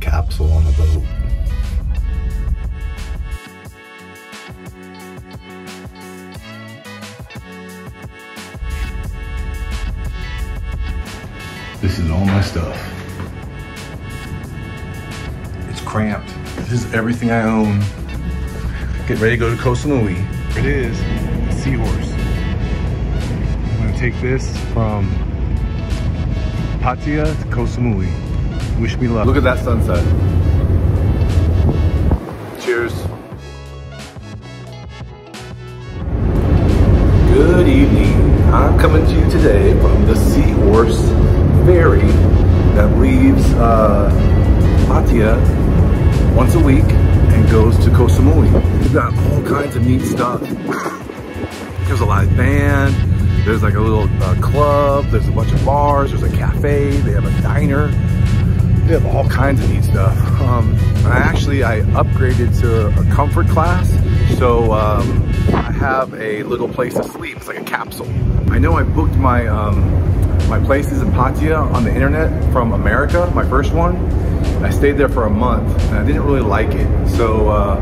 capsule on a boat. This is all my stuff. It's cramped. This is everything I own. Get ready to go to Koh Samui. Here it is, seahorse. I'm gonna take this from Pattaya to Koh. Wish me luck. Look at that sunset. Cheers. Good evening. I'm coming to you today from the Seahorse ferry that leaves uh, Pattaya once a week and goes to Koh Samui. We've got all kinds of neat stuff. There's a live band, there's like a little uh, club, there's a bunch of bars, there's a cafe, they have a diner. They have all kinds of neat stuff. Um, I actually, I upgraded to a comfort class. So um, I have a little place to sleep. It's like a capsule. I know I booked my, um, my places in Pattaya on the internet from America, my first one. I stayed there for a month and I didn't really like it. So, uh,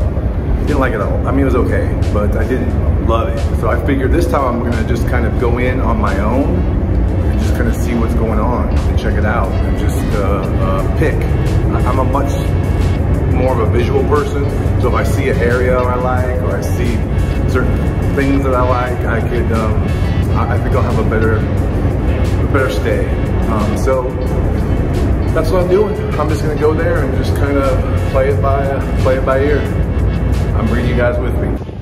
didn't like it at all. I mean, it was okay, but I didn't love it. So I figured this time I'm gonna just kind of go in on my own kind of see what's going on and check it out and just uh, uh, pick. I'm a much more of a visual person, so if I see an area I like or I see certain things that I like, I could, um, I think I'll have a better, better stay. Um, so that's what I'm doing. I'm just gonna go there and just kind of play it by, play it by ear. I'm bringing you guys with me.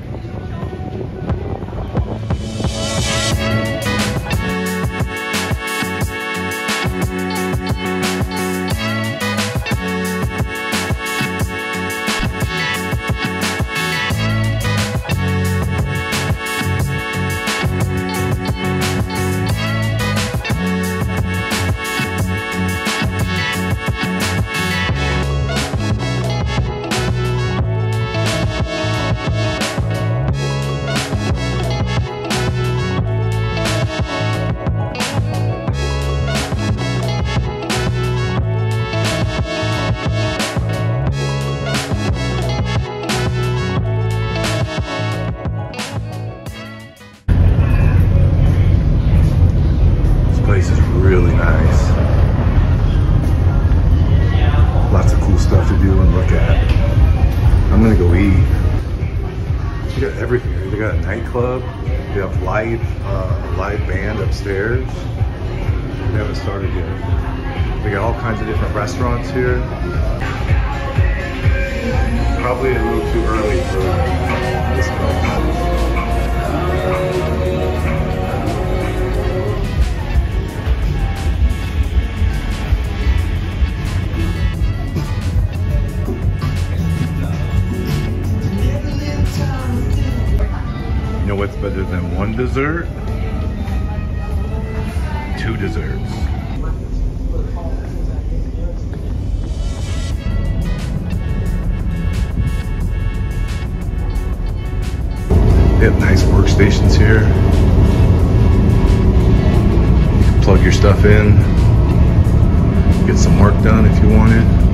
A nightclub. We have live, uh, live band upstairs. We haven't started yet. They got all kinds of different restaurants here. Probably a little too early for this place. Dessert? Two desserts. They have nice workstations here. You can plug your stuff in, get some work done if you want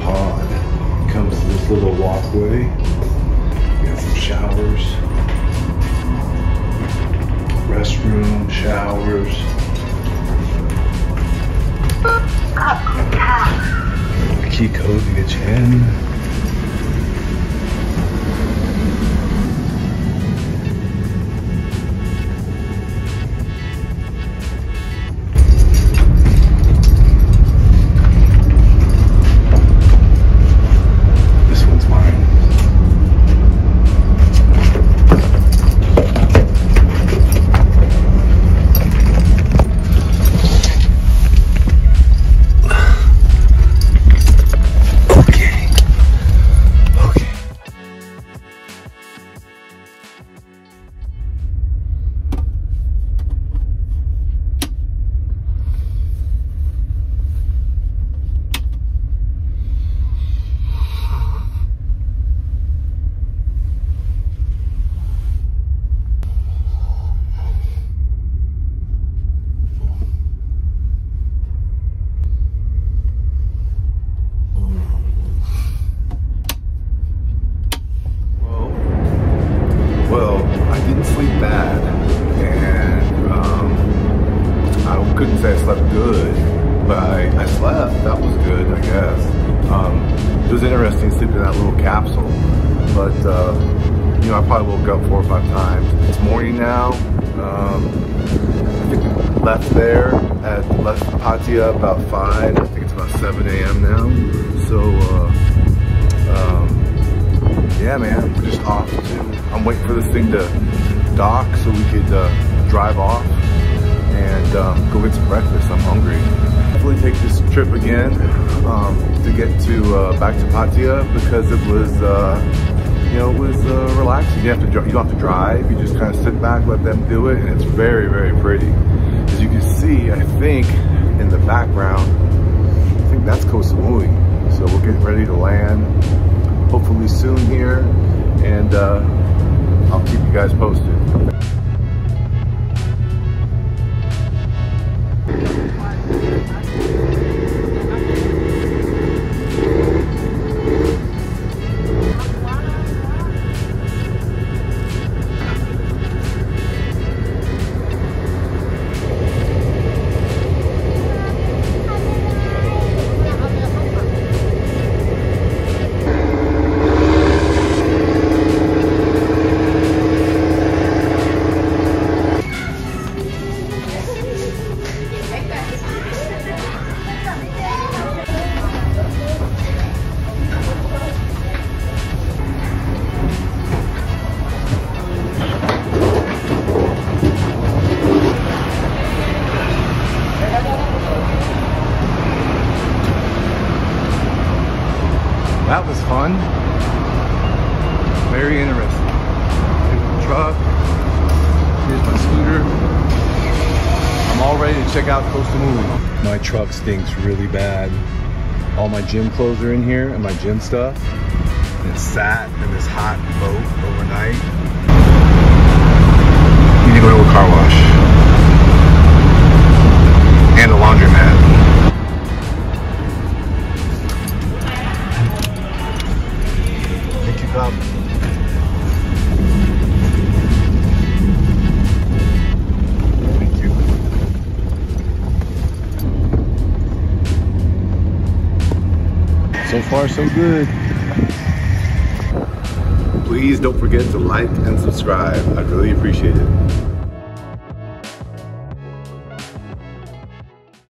pod. Comes to this little walkway. You got some showers, restroom, showers. Key code to get you in. In that little capsule. But, uh, you know, I probably woke up four or five times. It's morning now. Um, I think we left there at left Pattaya about 5. I think it's about 7 a.m. now. So, uh, um, yeah, man, we're just off to, I'm waiting for this thing to dock so we could uh, drive off and um, go get some breakfast. I'm hungry. Definitely take this trip again um, to get to uh, back to Pattaya because it was, uh, you know, it was uh, relaxing. You have to you don't have to drive. You just kind of sit back, let them do it, and it's very very pretty. As you can see, I think in the background, I think that's Koh Samui. So we're getting ready to land, hopefully soon here, and uh, I'll keep you guys posted. Fun. Very interesting. Truck. Here's my scooter. I'm all ready to check out Koh Samui. My truck stinks really bad. All my gym clothes are in here and my gym stuff. It sat in this hot boat overnight. Need to go to a car wash. Far, so good. Please don't forget to like and subscribe. I'd really appreciate it.